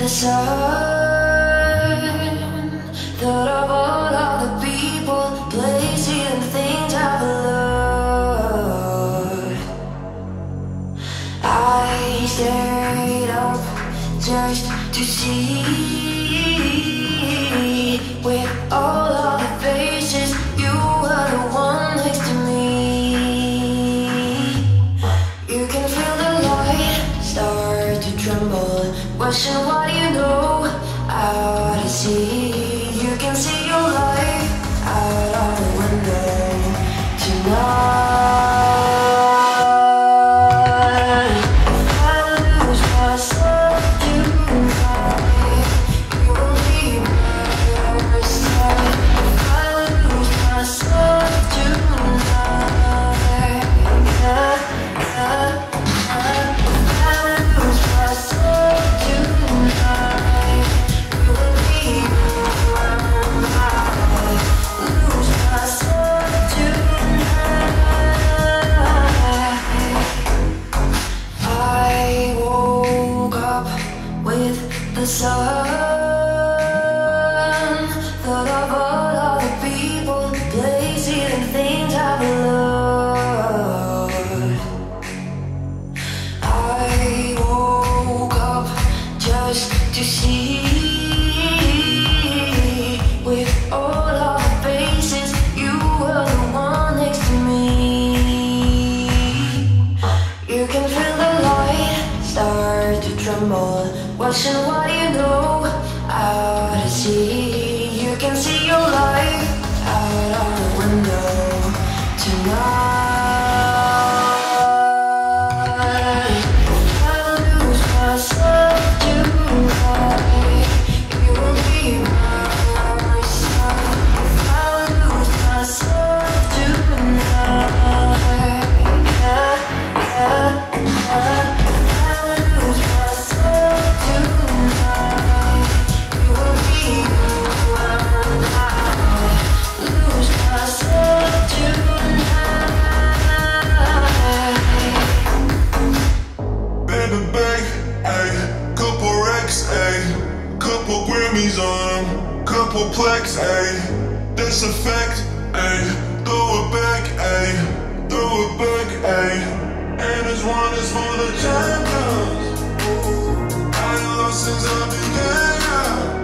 the sun. apoplex, ayy. This effect, ayy. Throw it back, ayy. Throw it back, ayy. And this one is for the champions. I lost since I began.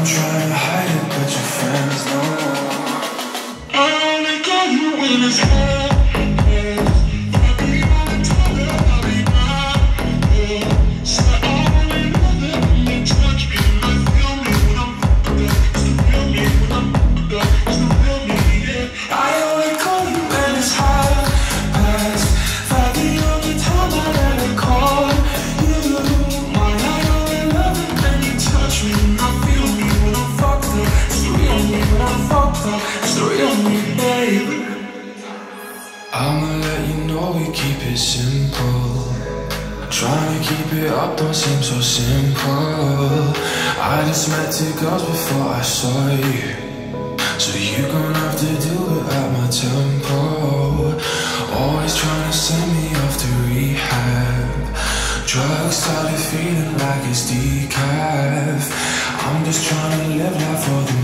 On trying to hide it, two girls before I saw you. So you gon' have to do it at my tempo Always trying to send me off to rehab. Drugs started feeling like it's decaf. I'm just trying to live life for the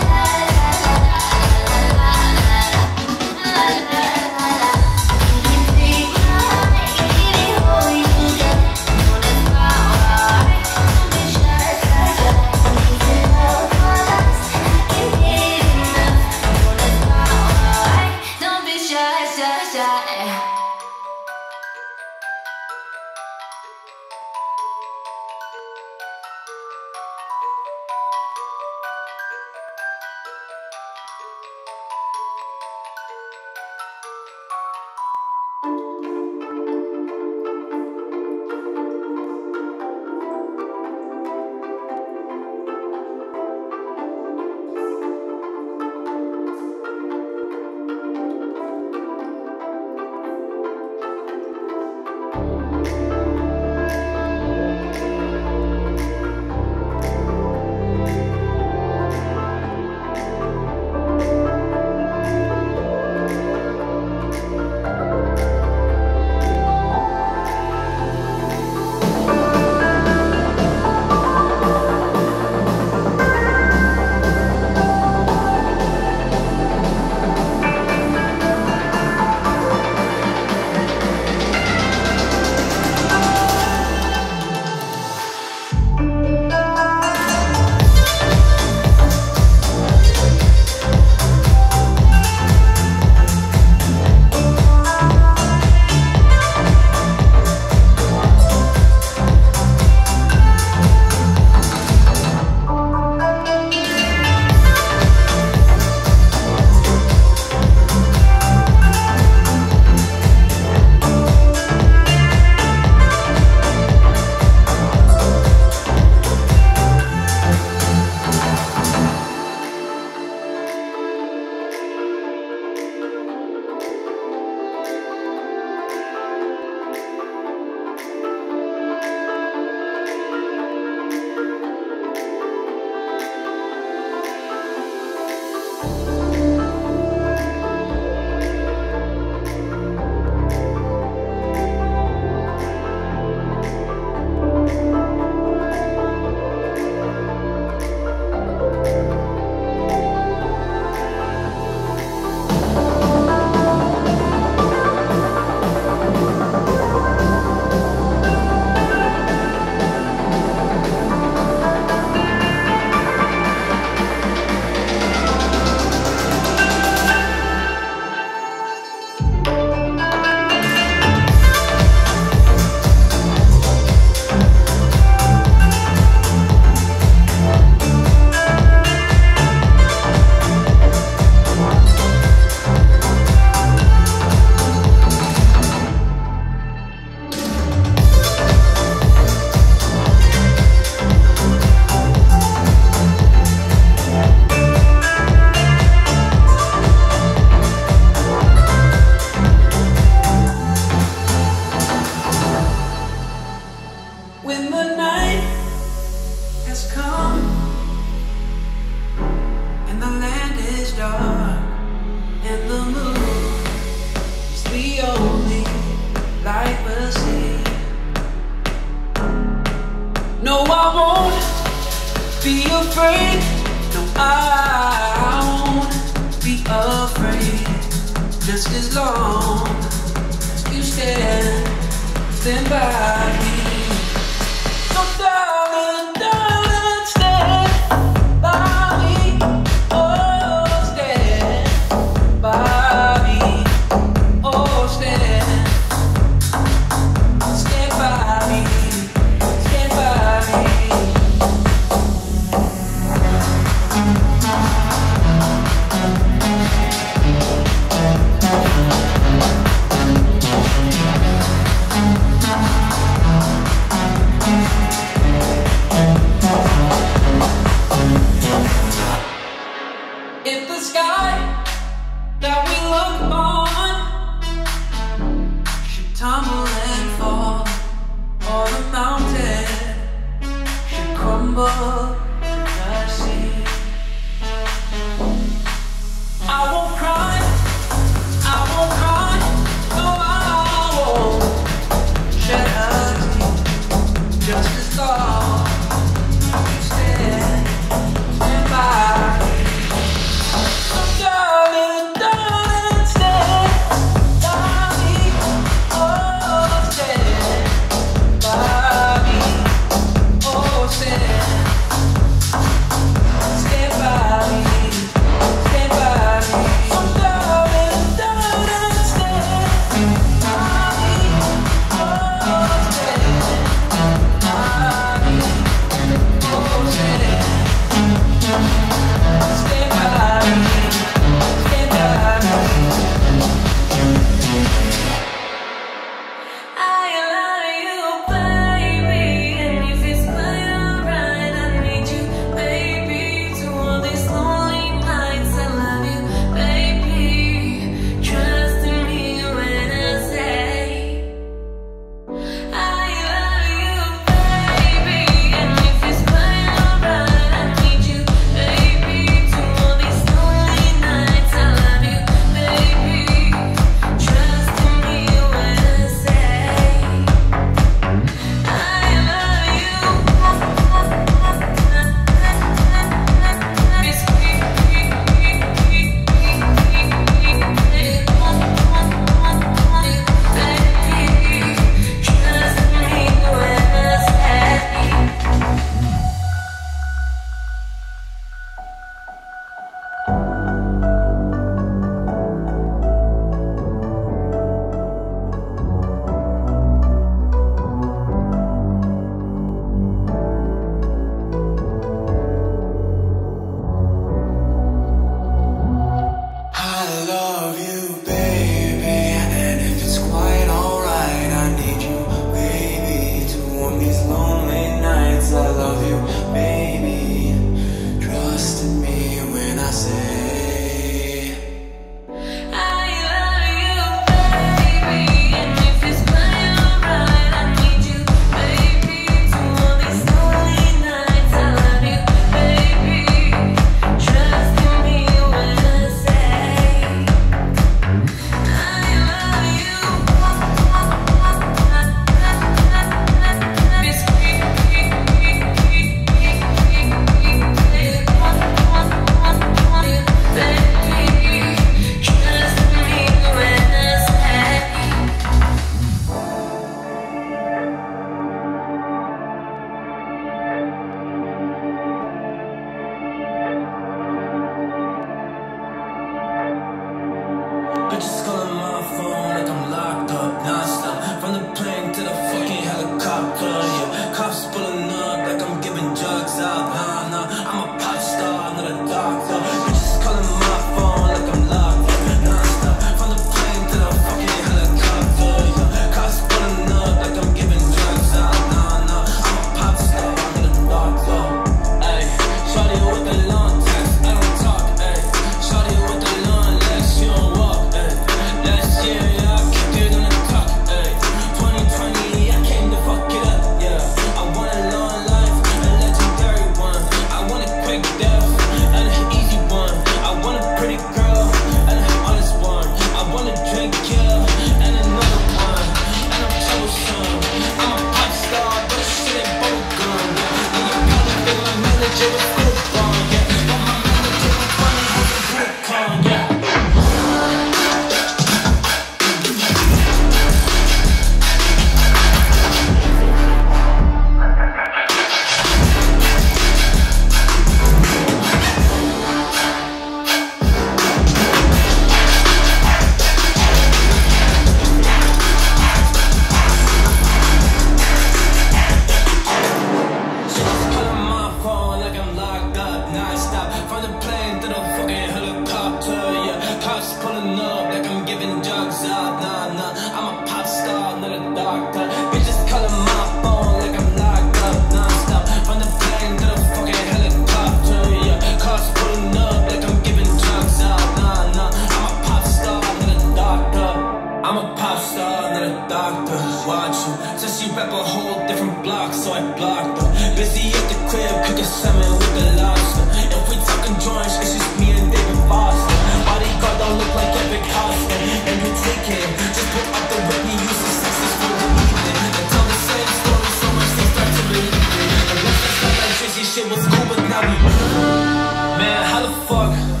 fuck?